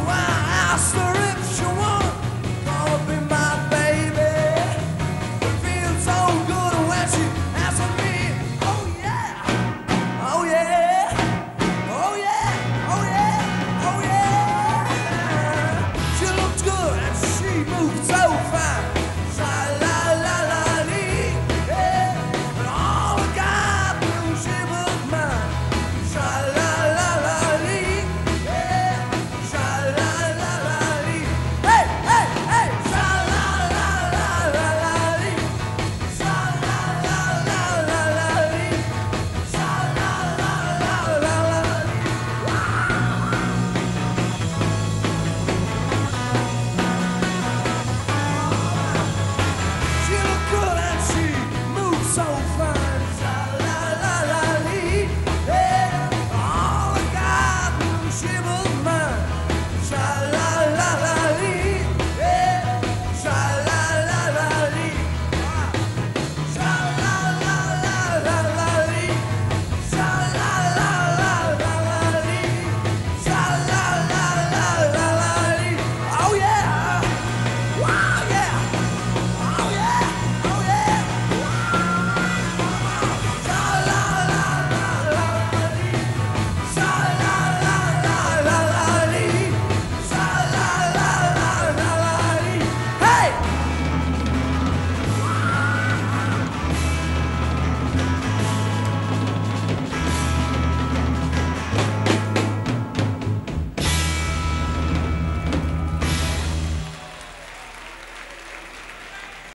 wild.